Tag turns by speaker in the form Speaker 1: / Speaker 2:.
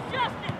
Speaker 1: justice!